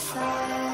fire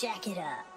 jack it up.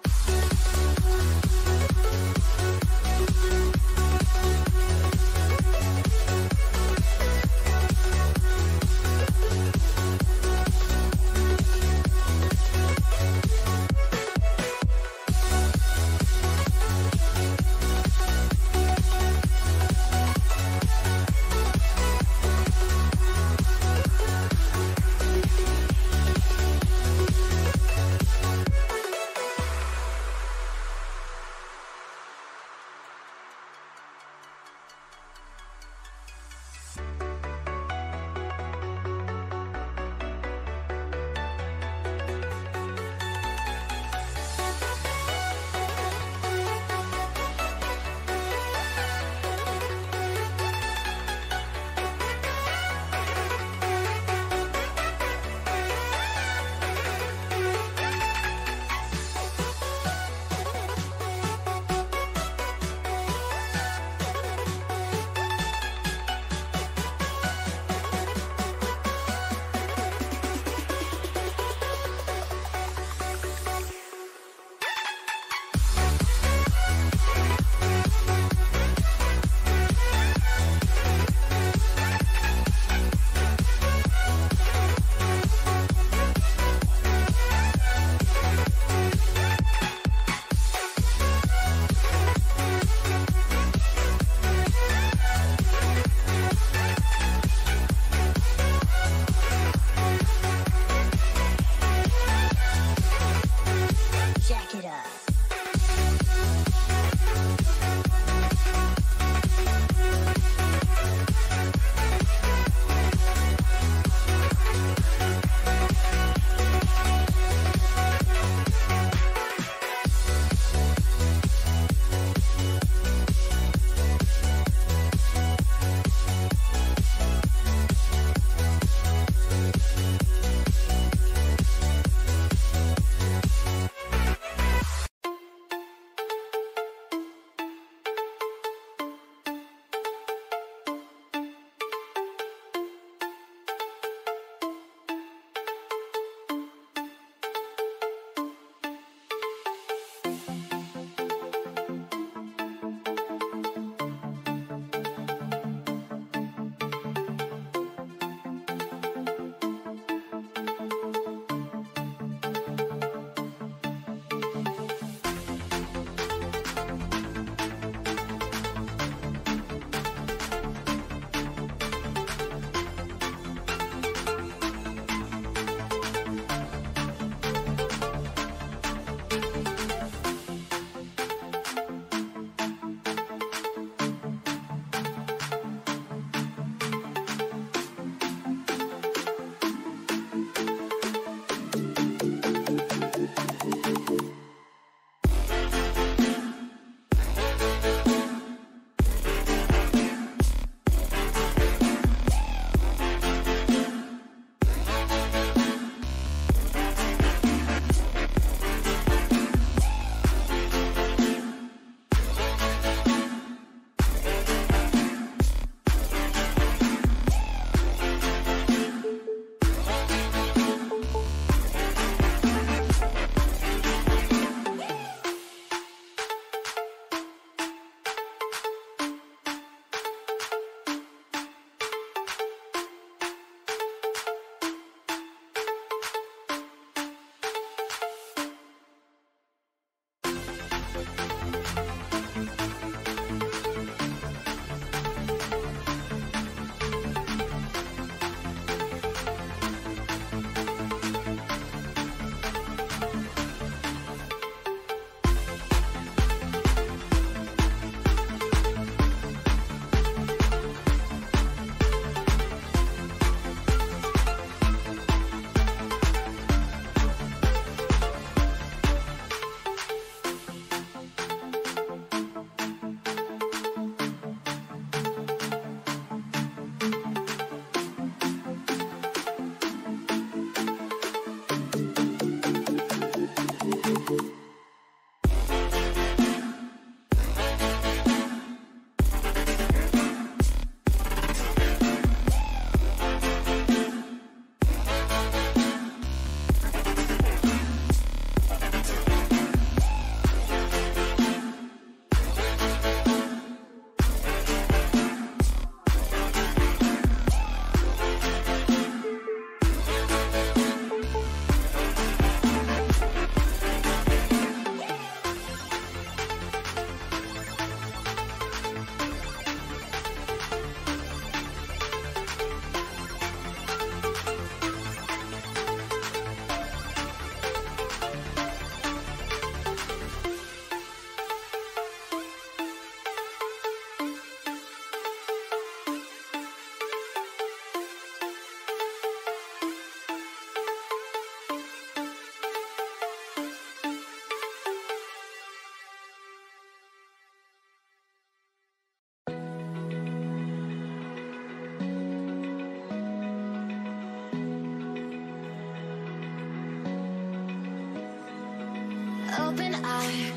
Open eye.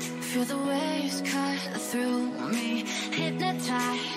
Feel the waves cut through me Hypnotized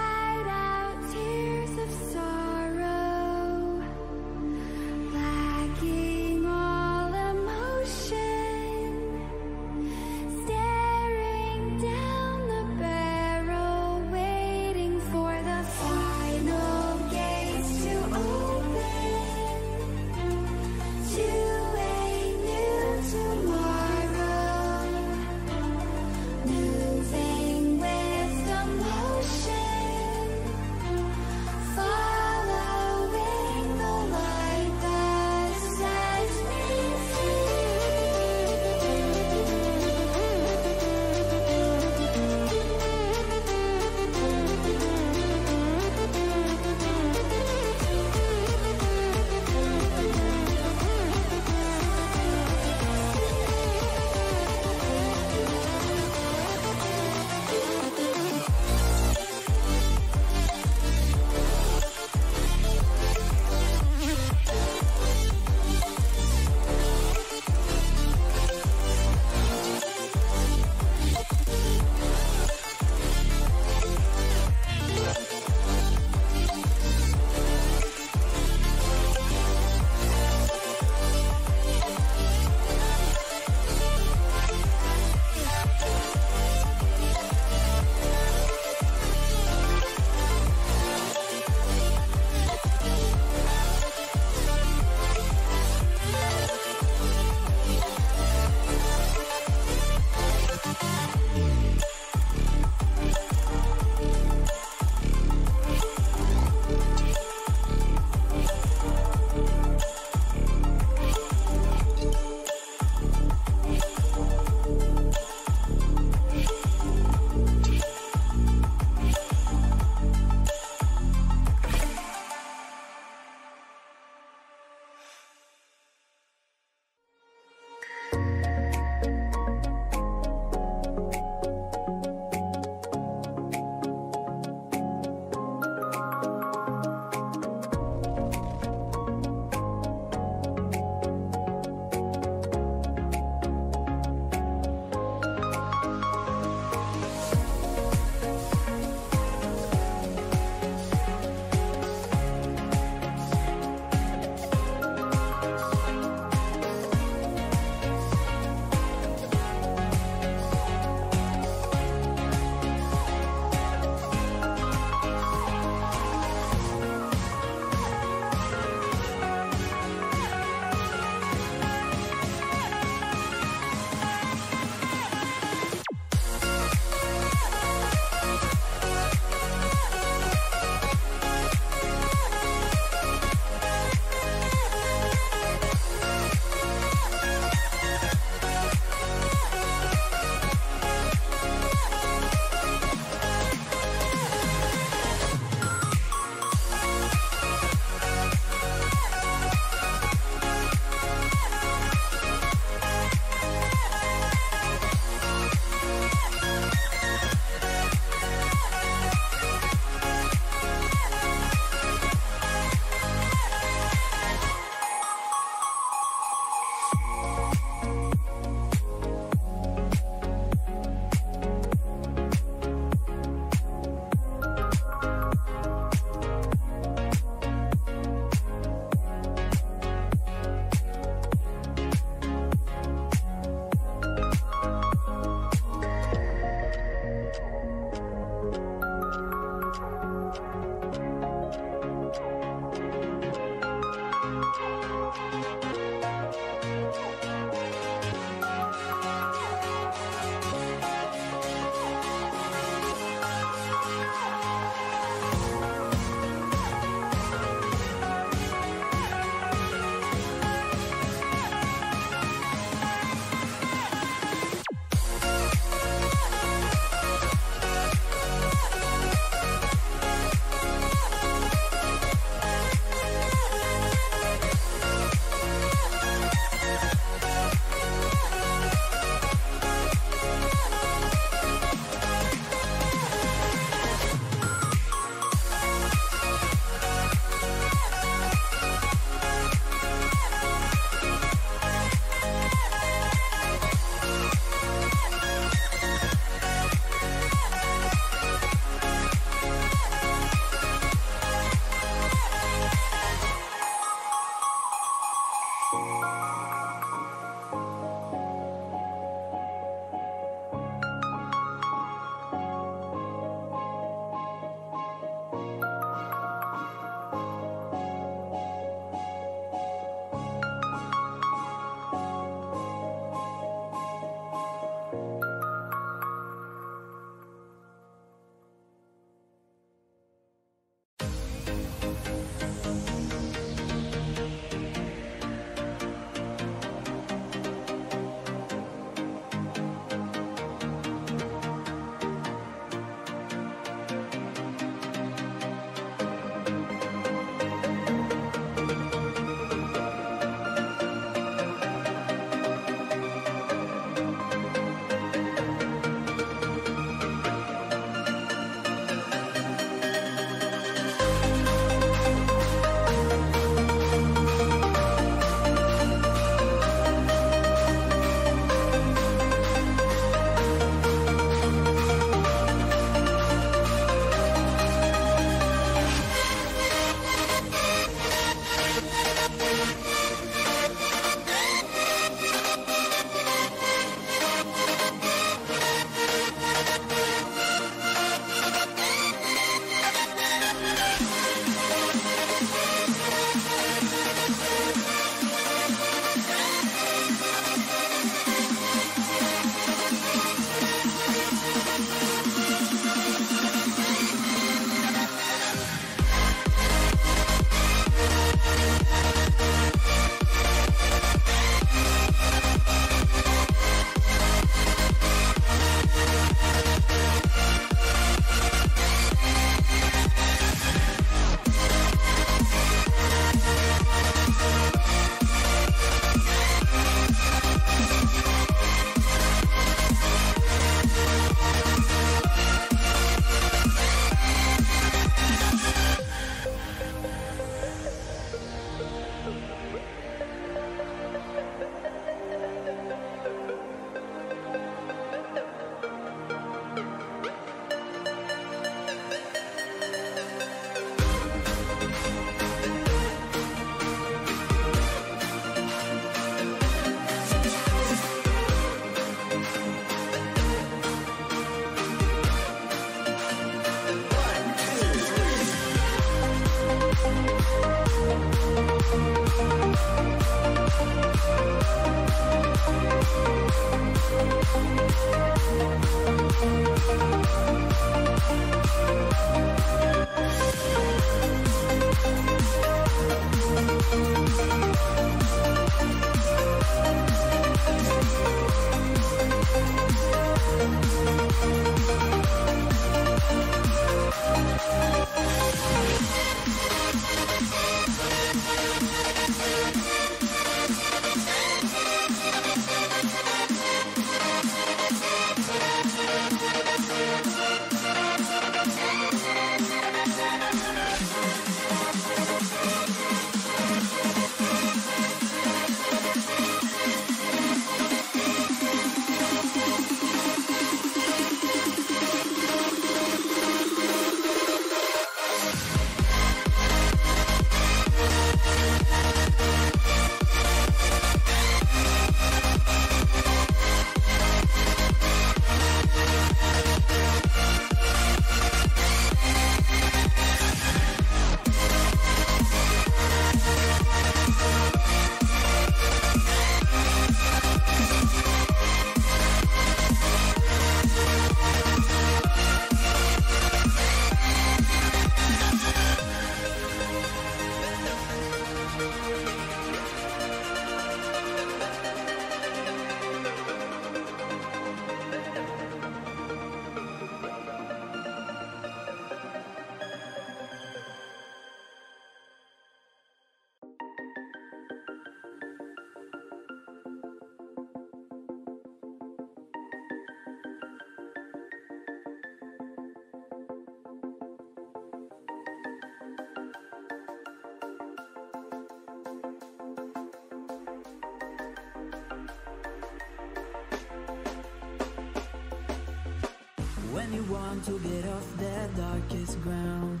ground.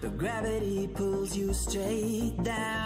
The gravity pulls you straight down.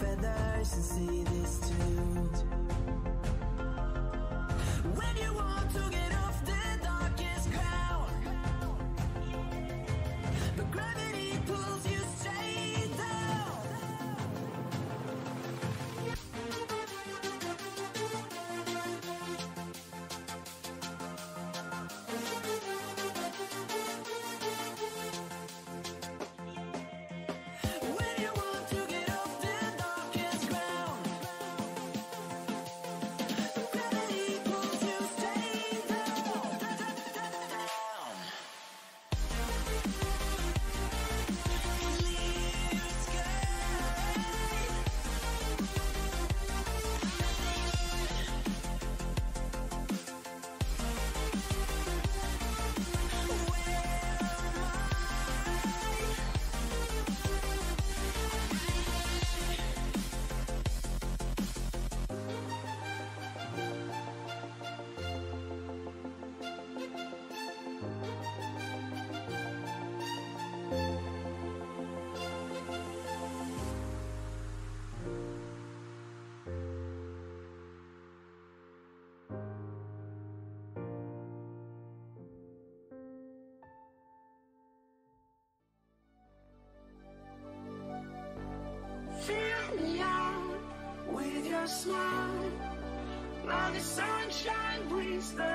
feathers and see this too. smile. Now the sunshine brings the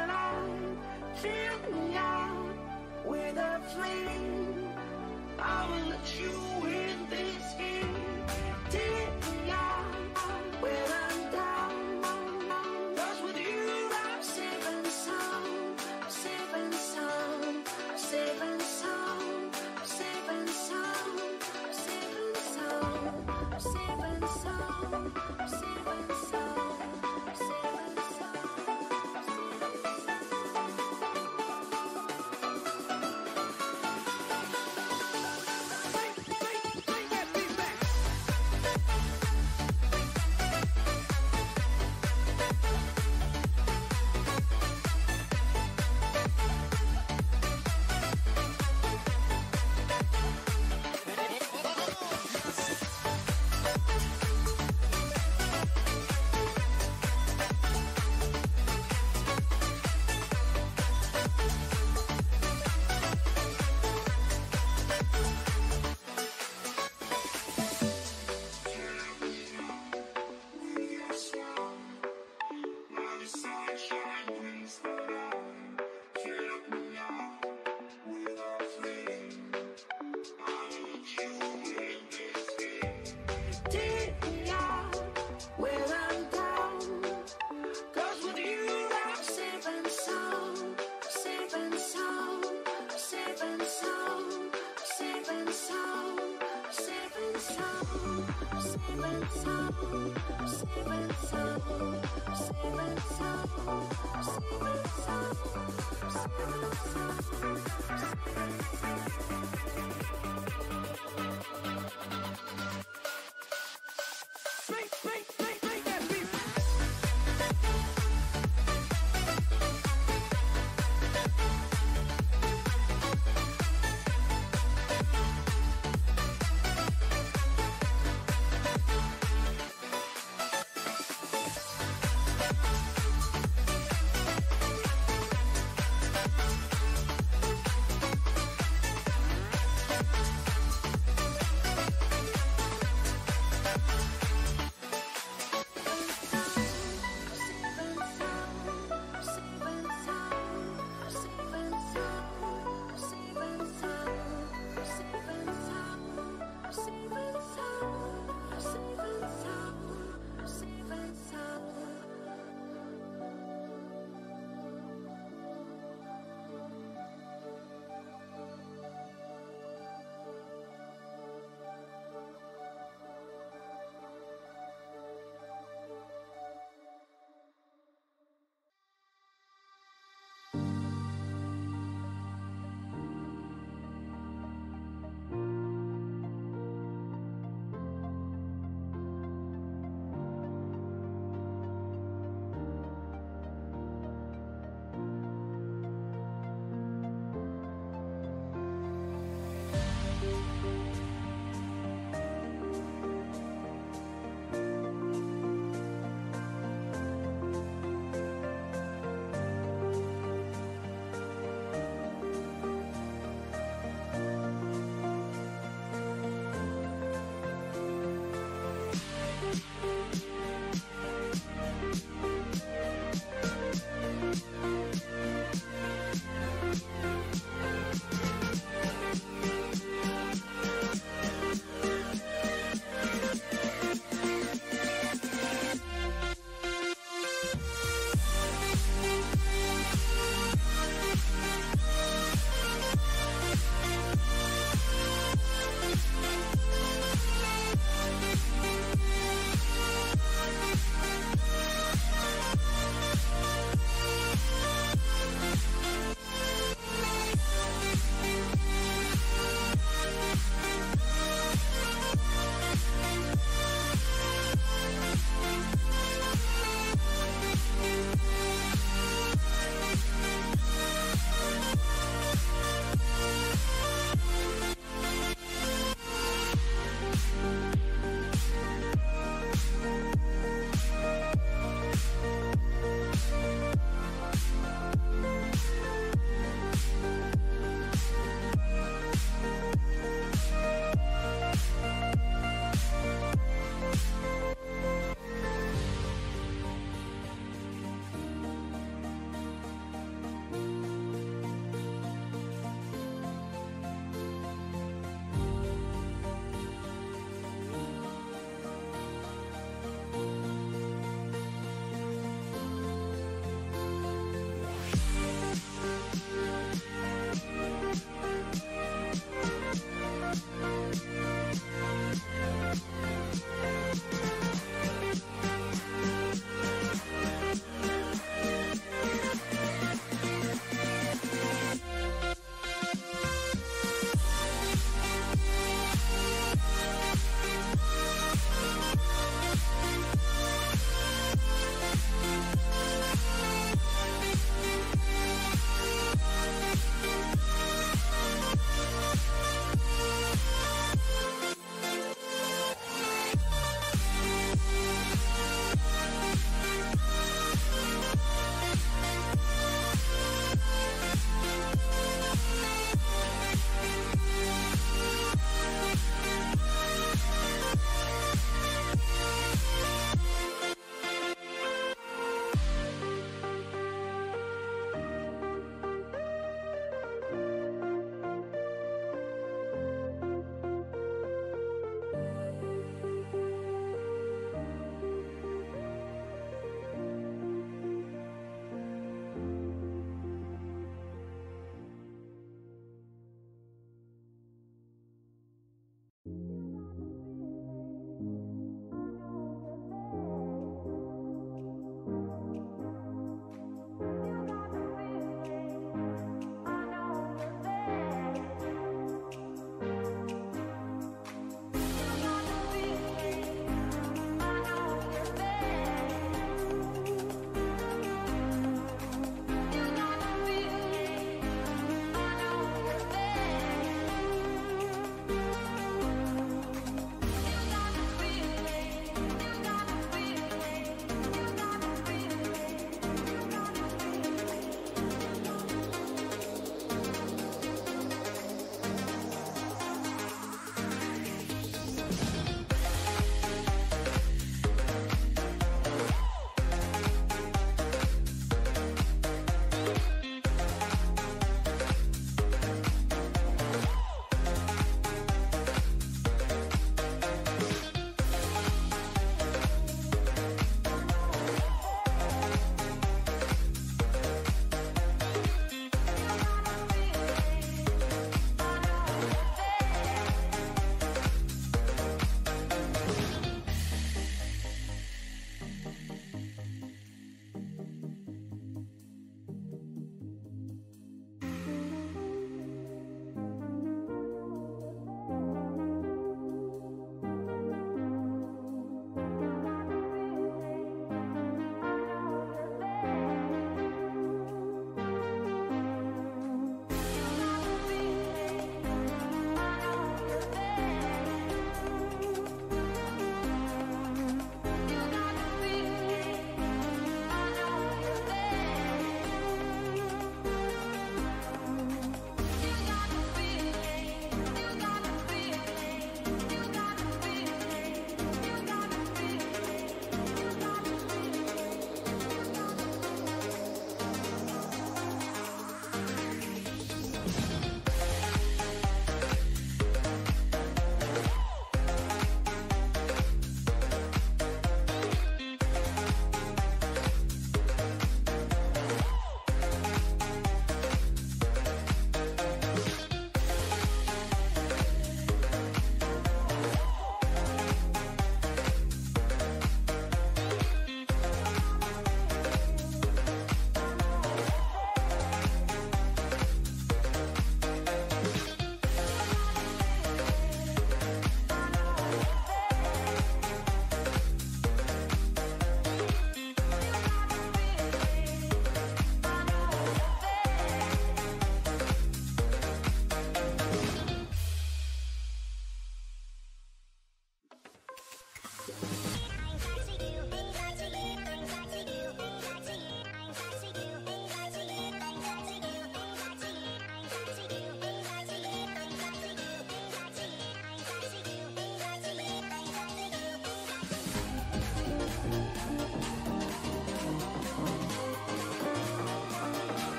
saving time,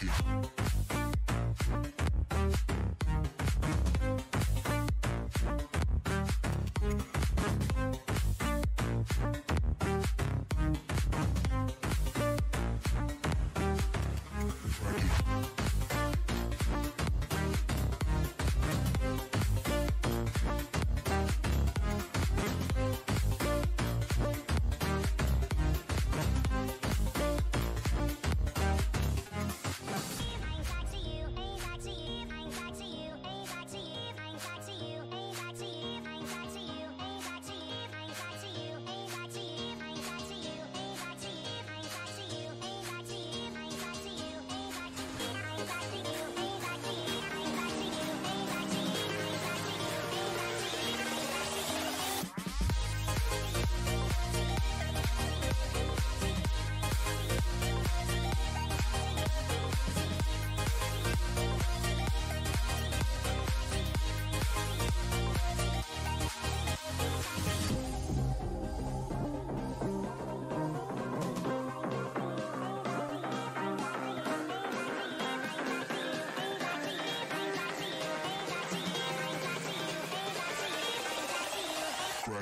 Crack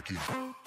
Crack it.